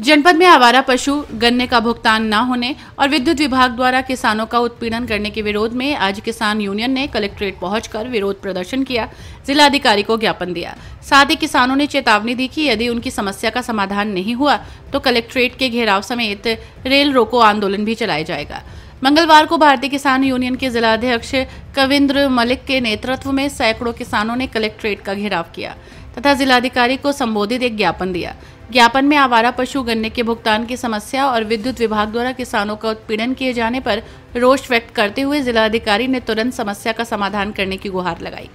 जनपद में आवारा पशु गन्ने का भुगतान न होने और विद्युत विभाग द्वारा किसानों का उत्पीड़न करने के विरोध में आज किसान यूनियन ने कलेक्ट्रेट पहुंचकर विरोध प्रदर्शन किया। जिलाधिकारी को ज्ञापन दिया। साथ ही किसानों ने चेतावनी दी कि यदि उनकी समस्या का समाधान नहीं हुआ तो कलेक्ट्रेट के घेराव समेत रेल रोको आंदोलन भी चलाया जाएगा। मंगलवार को भारतीय किसान यूनियन के जिलाध्यक्ष कविंद्र मलिक के नेतृत्व में सैकड़ों किसानों ने कलेक्ट्रेट का घेराव किया तथा जिलाधिकारी को संबोधित एक ज्ञापन दिया। ज्ञापन में आवारा पशु गन्ने के भुगतान की समस्या और विद्युत विभाग द्वारा किसानों का उत्पीड़न किए जाने पर रोष व्यक्त करते हुए जिलाधिकारी ने तुरंत समस्या का समाधान करने की गुहार लगाई।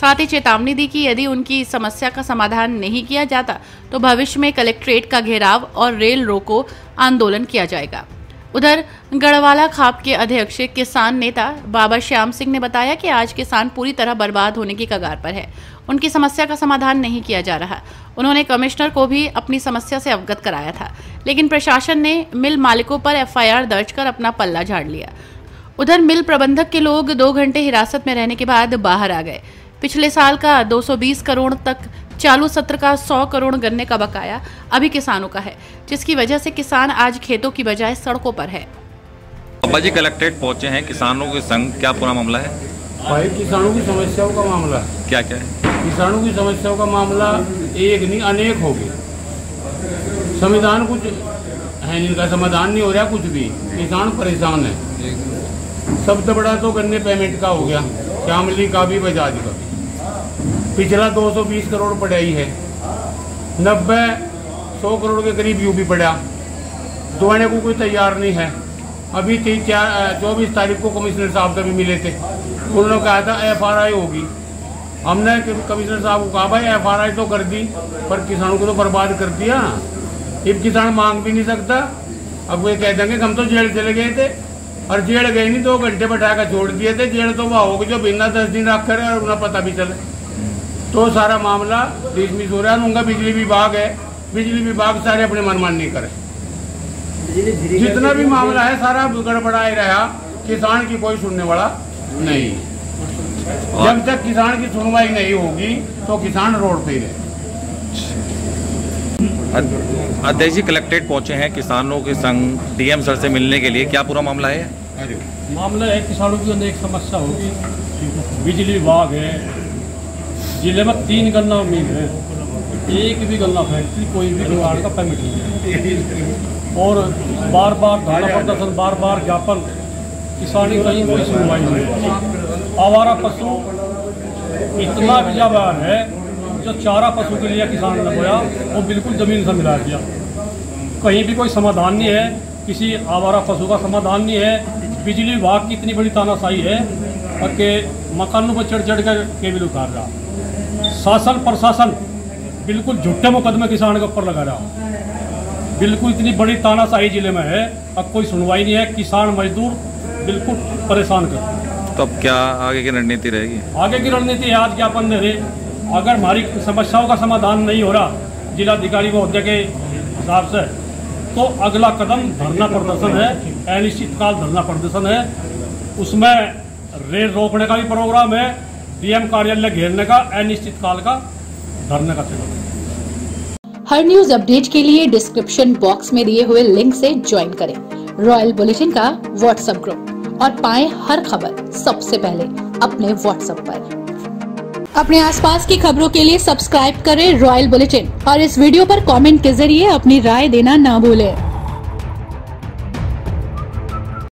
साथ ही चेतावनी दी कि यदि उनकी इस समस्या का समाधान नहीं किया जाता तो भविष्य में कलेक्ट्रेट का घेराव और रेल रोको आंदोलन किया जाएगा। उधर गढ़वाला खाप के अध्यक्ष किसान नेता बाबा श्याम सिंह ने बताया कि आज किसान पूरी तरह बर्बाद होने की कगार पर है। उनकी समस्या का समाधान नहीं किया जा रहा। उन्होंने कमिश्नर को भी अपनी समस्या से अवगत कराया था, लेकिन प्रशासन ने मिल मालिकों पर एफआईआर दर्ज कर अपना पल्ला झाड़ लिया। उधर मिल प्रबंधक के लोग दो घंटे हिरासत में रहने के बाद बाहर आ गए। पिछले साल का 220 करोड़ तक चालू सत्र का 100 करोड़ गन्ने का बकाया अभी किसानों का है जिसकी वजह से किसान आज खेतों की बजाय सड़कों पर है। बाबा जी कलेक्ट्रेट पहुँचे हैं किसानों के संग क्या पूरा मामला है? भाई किसानों की समस्याओं का मामला। क्या क्या? है किसानों की समस्याओं का मामला एक नहीं अनेक हो गए। संविधान कुछ है जिनका समाधान नहीं हो रहा कुछ भी। किसान परेशान है। सबसे बड़ा तो गन्ने पेमेंट का हो गया श्यामली का भी बजाज का भी। पिछला 220 करोड़ पड़ा ही है। नब्बे सौ करोड़ के करीब यू भी पड़ा। दोने को कोई तैयार नहीं है। अभी तीन चार चौबीस तारीख को कमिश्नर साहब से भी मिले थे। उन्होंने कहा था एफ़ आर आई होगी। हमने कमिश्नर साहब को कहा, भाई एफ़ तो कर दी, पर किसानों को तो बर्बाद कर दिया। अब किसान मांग भी नहीं सकता। अब वे कह देंगे, हम तो जेल चले गए थे। और जेल गए नहीं दो घंटे बैठा कर छोड़ दिए थे। जेल तो वह होगी जो बिना दस दिन रख कर और उन्हें पता भी चले। तो सारा मामला डिसमिस हो रहा है उनका बिजली विभाग है। बिजली विभाग सारे अपने मनमान नहीं करे। जितना भी मामला है सारा गड़बड़ा ही रहा। किसान की कोई सुनने वाला नहीं। जब तक किसान की सुनवाई नहीं होगी तो किसान रोड पे रहे। अध्यक्ष जी कलेक्ट्रेट पहुँचे हैं किसानों के संग डीएम सर से मिलने के लिए। क्या पूरा मामला है? मामला है किसानों की अनेक समस्या होगी। बिजली विभाग है ज़िले में तीन गन्ना उम्मीद है। एक भी गन्ना फैक्ट्री कोई भी प्रकार का परमिट नहीं है। और बार बार धरना प्रदर्शन बार बार ज्ञापन किसानी कहीं कोई सुनवाई नहीं आवारा पशु इतना बिजाबार है जो चारा पशु के लिए किसान ने बोया वो बिल्कुल ज़मीन से मिला दिया। कहीं भी कोई समाधान नहीं है किसी आवारा पशु का समाधान नहीं है। बिजली विभाग की इतनी बड़ी तानाशाही है और के मकानों पर चढ़ चढ़ कर केबिल उतार रहा। शासन प्रशासन बिल्कुल झूठे मुकदमे किसान के ऊपर लगा रहा बिल्कुल इतनी बड़ी तानाशाही ज़िले में है अब कोई सुनवाई नहीं है किसान मजदूर बिल्कुल परेशान कर तो अब क्या आगे की रणनीति रहेगी? आगे की रणनीति है आज ज्ञापन दे। रहे अगर हमारी समस्याओं का समाधान नहीं हो रहा जिलाधिकारी महोदय के हिसाब से तो अगला कदम धरना प्रदर्शन है अनिश्चितकाल धरना प्रदर्शन है। उसमें रेल रोकने का भी प्रोग्राम है डीएम कार्यालय घेरने का, अनिश्चित काल का, धरने का चलो हर न्यूज़ अपडेट के लिए डिस्क्रिप्शन बॉक्स में दिए हुए लिंक से ज्वाइन करें। रॉयल बुलेटिन का व्हाट्सएप ग्रुप। और पाएँ हर खबर सबसे पहले अपने व्हाट्सएप पर। अपने आसपास की खबरों के लिए सब्सक्राइब करें रॉयल बुलेटिन। और इस वीडियो पर कमेंट के ज़रिए अपनी राय देना ना भूलें।